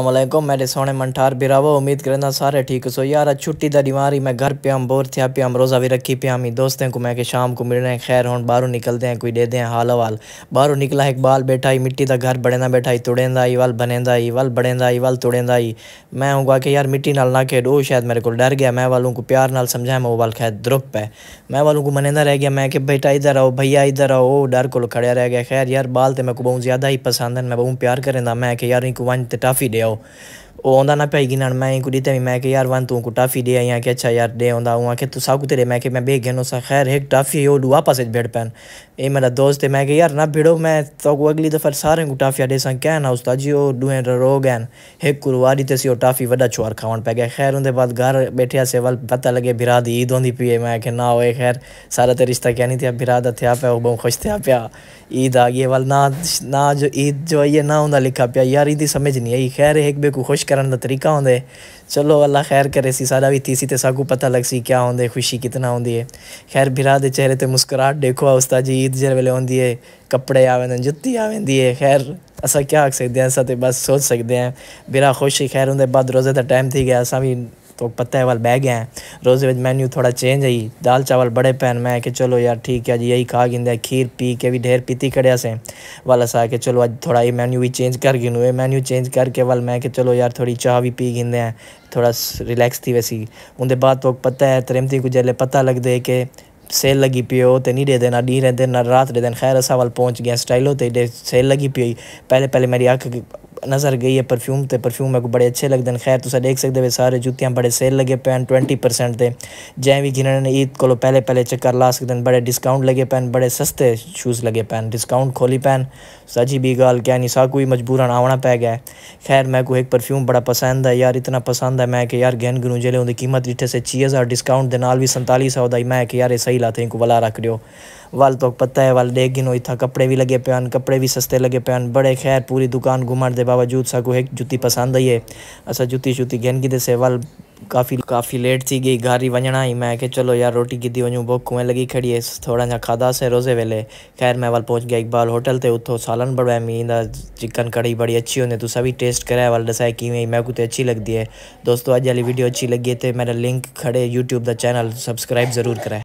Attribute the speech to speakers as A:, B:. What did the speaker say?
A: वालेकुम मेरे सोने मंठार बिरावो, उम्मीद करना सारे ठीक सो यार छुट्टी दा बीमारी मैं घर पे हम बोर थे पे हम रोज़ा भी रखी पे हम दोस्तों को मैं के शाम को मिलने, खैर हूँ बाहरों निकलते हैं, कोई दे दें हाल हवाल। बाहरों निकला एक बाल बैठा ही, मिट्टी का घर बड़े ना बैठा ही, तुड़ेंदा ही, वल बनेंदा ही, वल बड़ेंदा ही, वल तुड़ेंदा ही। मैं हूँ कि यार, मिट्टी नाल ना खेड वो शायद मेरे को डर गया, मैं वालों को प्यार समझाया मैं वो वाल खैर द्रुप है। मैं वालों को मनेंदा रह गया, मैं कि बेटा इधर आओ, भैया इधर आओ डर को खड़ा रह गया, खैर यार, बाल तो मेरे को बहुत ज़्यादा ही पसंद है, मैं बहुत प्यार करें मैं कि यार, इनको वन टाफी दे आओ ਉਹ ਆਉਂਦਾ ਨਾ ਪਿਆ ਗਿਣਨ ਮੈਂ ਕੁੜੀ ਤੇ ਮੈਂ ਕਿ ਯਾਰ ਵਨ ਤੂੰ ਕੋ ਟਾਫੀ ਦੇ ਆਇਆ ਕਿ ਅੱਛਾ ਯਾਰ ਦੇ ਆਉਂਦਾ ਹੂੰ ਕਿ ਤੂੰ ਸਾਕੂ ਤੇਰੇ ਮੈਂ ਕਿ ਮੈਂ ਬੇਗ ਗਨੋ ਸਾ ਖੈਰ ਇੱਕ ਟਾਫੀ ਉਹ ਦੁਆ ਪਾਸੇ ਬੈਠ ਪੈਨ ਇਹ ਮੇਰਾ ਦੋਸਤ ਹੈ ਮੈਂ ਕਿ ਯਾਰ ਨਾ ਭਿੜੋ ਮੈਂ तो अगली दफ़ा सारे को टाफिया दे सन क्या ना उस्ताद जी वो दुए रो गए एक कुरवारी ते सी टाफी वड्डा चुआर खावन पै गया खैर उनके बाद घर बैठे से वल पता लगे बिरा दी ईद होंदी पी मैं कि ना होए खैर सारा तो रिश्ता क्या नहीं था बिरा दा था पे वो बहुत खुश था पिया ईद आ गई वल ना ना जो ईद जो आई है ना होंदा लिखा पिया यार ईद समझ नहीं आई खैर एक बे को खुश करने का तरीका होंगे चलो, अल्लाह खैर करे सी सारा भी तीसी तो साकू पता लग सी क्या होंगे खुशी कितना होंगी है। खैर बिरा के चेहरे पर मुस्कुराहट देखो उस्ताद जी, ईद जे वेले होंगी है, कपड़े आवेंदे जुत्ती आवेंदी है खैर, असा क्या आख सकते हैं, असा तो बस सोच सकते हैं। बिरा खुश ही, खैर उनके बाद रोज़े का टाइम थी गया, असा भी तो पता है वाल बह गए हैं। रोज़े में मेन्यू थोड़ा चेंज है दाल चावल बड़े पैन। मैं कि चलो यार ठीक है जी यही खा गिंदे खीर पी के भी ढेर पीती खड़िया से। वाल असा के चलो अज थोड़ा ये मेन्यू भी चेंज कर गिनू। मेन्यू चेंज करके वाल मैं कि चलो यार थोड़ी चाह भी पी गिंदे हैं। थोड़ा रिलैक्स थी वैसी। उनके बाद तो पता है, त्रेमती को जल्द पता लगते कि सेल लगी पी हो तो नहीं दे देना डी रहते ना रात दे देना। खैर, असा वाल पहुँच गया स्टाइल होते सेल लगी पी पहले पहले मेरी अख नज़र गई है परफ्यूम तो परफ्यूम मेरे को बड़े अच्छे लगते हैं खैर तुम देख सकते हो सारे जुतियाँ बड़े सेल लगे पे ट्वेंटी परसेंट से जै भी जिन्होंने ईद को पहले पहले चक्कर ला सकते हैं बड़े डिस्काउंट लगे पैन बड़े सस्ते शूज़ लगे पैन डिस्काउंट खोली पैन सची भी गाल क्या नहीं, साकू ही मजबूरन आवना पै गया खैर मैं को एक परफ्यूम बड़ा पसंद है, यार इतना पसंद है, मैं कि यार गहन गनू ज़िले उनकी कीमत डिठे से छे हज़ार डिस्काउंट के नाल भी संताली सौ का मैं कि यार सही लाते, इनको वाला रख रहे वाल तो पता है, वाल देख गिनो इतना कपड़े भी लगे पे कपड़े भी सस्ते लगे पे बड़े खैर, पूरी दुकान घुमण के बावजूद साकू एक जुती पसंद आई है। असा जुती शुती गहन की से वाल काफ़ी काफ़ी लेट थी गई घर वजना ही मैं चलो यार, रोटी की वजूँ बुख कुएँ लगी खड़ी है, थोड़ा जा खादा से रोज़े वेले। खैर, मैं वाल पहुँच गया इकबाल होटल ते उतो सालन बड़ा मीं चिकन कड़ी बड़ी अच्छी होंगे तुसा भी टेस्ट कराया वाल दसाया कि मैं को अच्छी लगती है। दोस्तों अज वाली वीडियो अच्छी लगी है तो मेरा लिंक खड़े यूट्यूब का चैनल सबसक्राइब ज़रूर कराए।